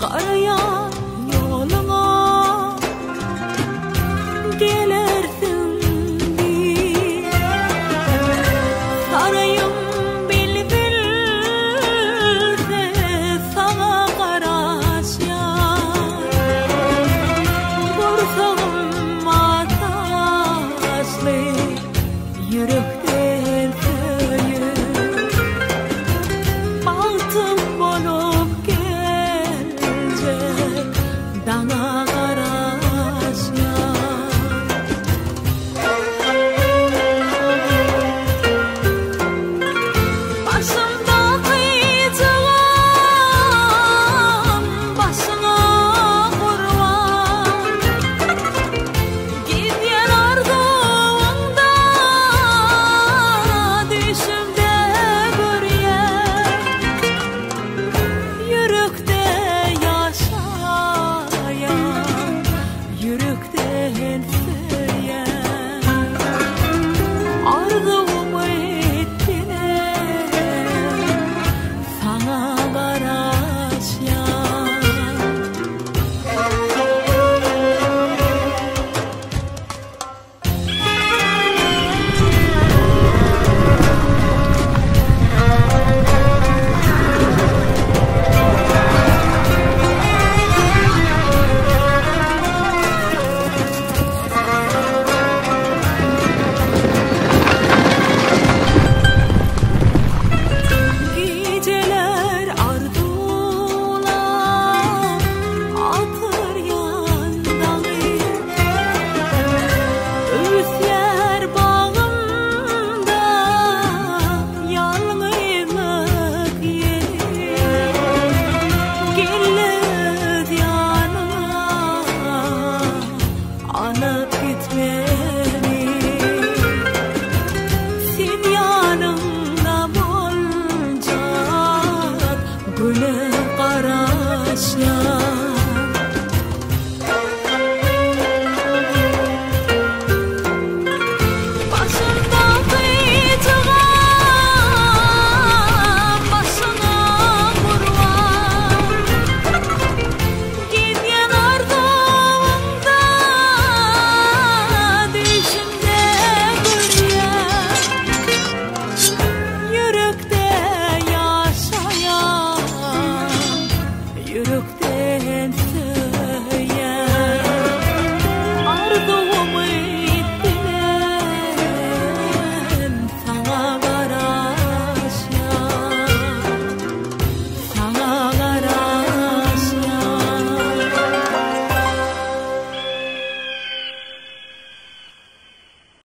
Karaya yoluma. Gelirsin bir Sarayım bilbirde sana karşıya Bursa'm ataşlı yürek Sen yanımda bolcan güler